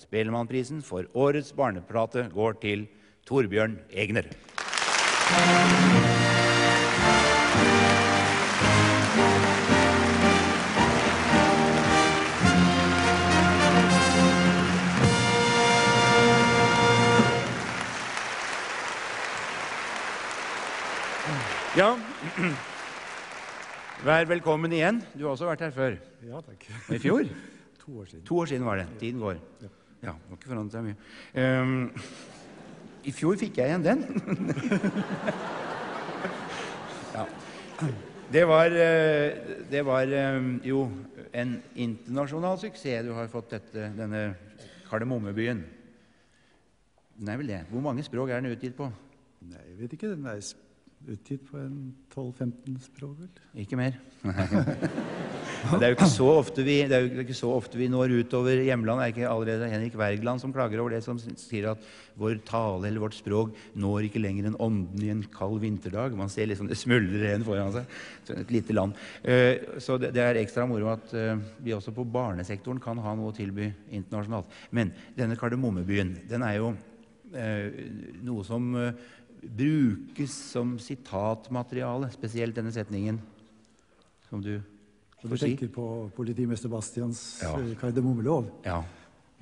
Spellemannprisen for årets barneplate går til Torbjørn Egner. Ja, vær velkommen igjen. Du har også vært her før. Ja, takk. I fjor? To år siden. To år siden var det. Tiden går. Ja, det har ikke forandret seg mye. Um, I fjor fikk jeg igjen den. ja. Det var, eh, det var eh, jo en internasjonal suksess du har fått dette, denne Kardemommebyen. Den er vel det. Hvor mange språk er den utgitt på? Nei, jeg vet ikke. Den er utgitt på en 12-15 språk, vel? Ikke mer. Det er jo ikke så ofte vi, det er jo ikke så ofte vi når utover hjemlandet. Det er ikke allerede Henrik Wergeland som klager over det, som sier at vår tale eller vårt språk når ikke lenger enn ånden i en kald vinterdag. Man ser liksom det smuldrer igjen foran seg. Et lite land. Eh, Så det er ekstra moro at eh, vi også på barnesektoren kan ha noe å tilby internasjonalt. Men denne Kardemommebyen, den er jo eh, noe som brukes som sitatmateriale, spesielt denne setningen som du Så du tenker på politimester Bastians Ja. eh, kardemommelov. Ja.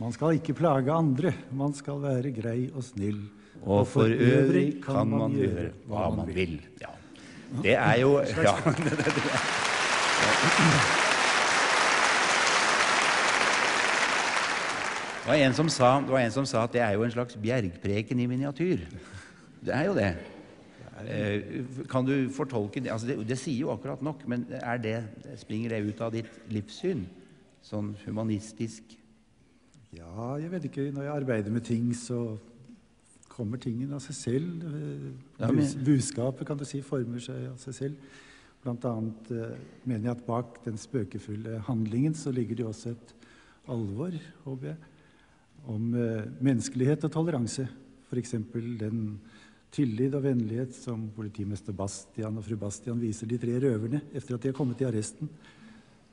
Man skal ikke plage andre, man skal være grei og snill. Og for øvrig kan man gjøre hva man vil. Ja. Det er jo ja. Det var, en som sa, det var en som sa at det er jo en slags bjergpreken i miniatyr. Det er jo det. Eh, Kan du fortolke det? Altså det, det sier jo akkurat nok, men er det, springer det ut av ditt livssyn? Sånn humanistisk? Ja, jeg vet ikke. Når jeg arbeider med ting, så kommer tingen av seg selv. Eh, Bus budskapet kan du si, former seg av seg selv. Blant annet eh, mener jeg at bak den spøkefulle handlingen så ligger det jo også et alvor, håper jeg, om menneskelighet og toleranse. F.eks. den tillit og vennlighet som politimester Bastian og fru Bastian viser de tre røverne etter at de har kommet i arresten.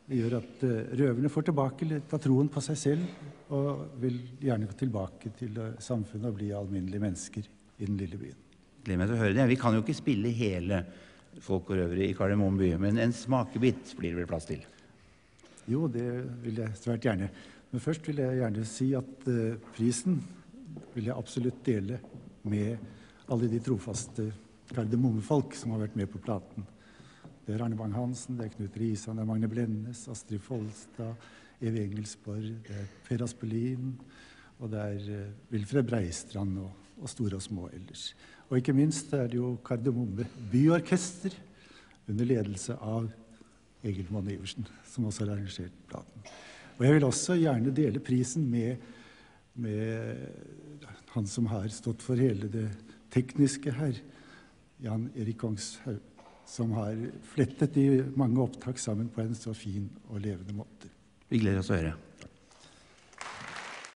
Det gjør at eh, røverne får tilbake litt av troen på seg selv og vil gjerne gå tilbake til eh, samfunnet og bli alminnelige mennesker i den lille byen. Gleder meg til å høre det. Vi kan jo ikke spille hele Folk og røvere i Kardemomme by, men en smakebit blir det vel plass til. Jo, det vil jeg svært gjerne. Men først vil jeg gjerne si at eh, prisen vil jeg absolutt dele med alle de trofaste kardemommefolk som har vært med på platen. Det er Arne Bang-Hansen, det er Knut Risan, det er Magne Blennes, Astrid Folstad, Eve Engelsborg, det er Per Aspelin, og det er eh, Wilfred Breistrand og, og store og små ellers. Og ikke minst er det jo Kardemomme Byorkester under ledelse av Egil Monn Iversen, som også har arrangert platen. Og jeg vil også gjerne dele prisen med, med han som har stått for hele det tekniske her, Jan Erik Kongshaug, som har flettet de mange opptak sammen på en så fin og levende måte. Vi gleder oss å høre.